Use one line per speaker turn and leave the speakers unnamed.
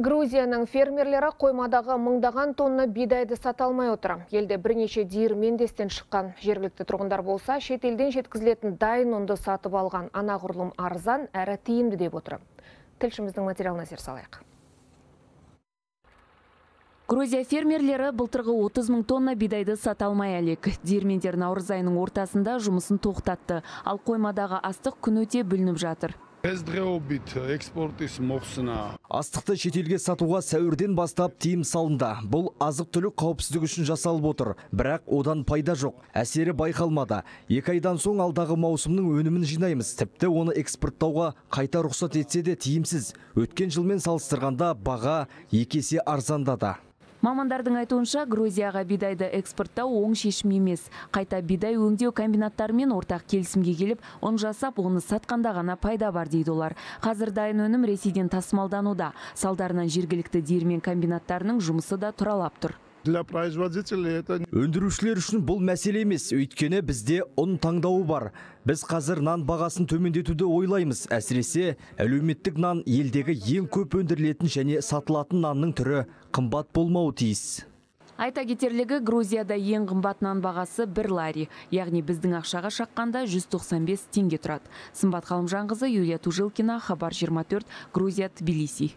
Грузияның фермерлері қоймадағы мыңдаған тонна бидайды сата алмай отыр. Елде бірнеше диірмендестен шыққан жергілікті тұрғындар болса, шет елден жеткізілетін дайын ұнды сатып алған анағұрлым арзан әрі тиімді деп отыр. Тілшіміздің материалына зер салайық.
Грузия фермерлері былтырғы 30 мың тонна бидайды сата алмай әлек. Диірмендер наурыз айының ортасында жұмысын тоқтатты, ал қоймадағы астық күн өте бүлініп жатыр
экспортис мұқсына.
Астықты шетелге сатуға сәуірден бастап тыйым салынды. Бұл азық түлік қауіпсіздік үшін жасалып отыр, бірақ одан пайда жоқ. Әсері байқалмады. Екі айдан соң алдағы маусымның өнімін жинаймыз. Тіпті оны экспорттауға қайта рұқсат етсе де тиімсіз. Өткен жылмен салыстырғанда баға екесе арзандады.
Мамандардың айтуынша Грузияға бидайды экспорттау оң шешім емес. Қайта бидай өңдеу комбинаттарымен ортақ келісімге келіп, он жасап, оны сатқанда ғана пайда бар дейді олар. Қазір дайын өнім Ресейден тасымалдануда. Салдарынан жергілікті диірмен комбинаттарының жұмысы да тұралап тұр
для производителей это
өндірушілер үшін бұл мәселе емес. Өйткені бізде ұн таңдауы бар. Біз қазір нан бағасын төмендетуді ойлаймыз. Әсіресе әлеуметтік нан елдегі ең көп өндірілетін және сатылатын нанның түрі қымбат болмауы тиіс.
Айта кетерлігі Грузияда ең қымбат нан бағасы бір лари, яғни біздің ақшаға шаққанда 195 теңге тұрады. Сымбат Қалымжанқызы, Юлия Тужилкина, Хабар 24, Грузия, Тбилиси.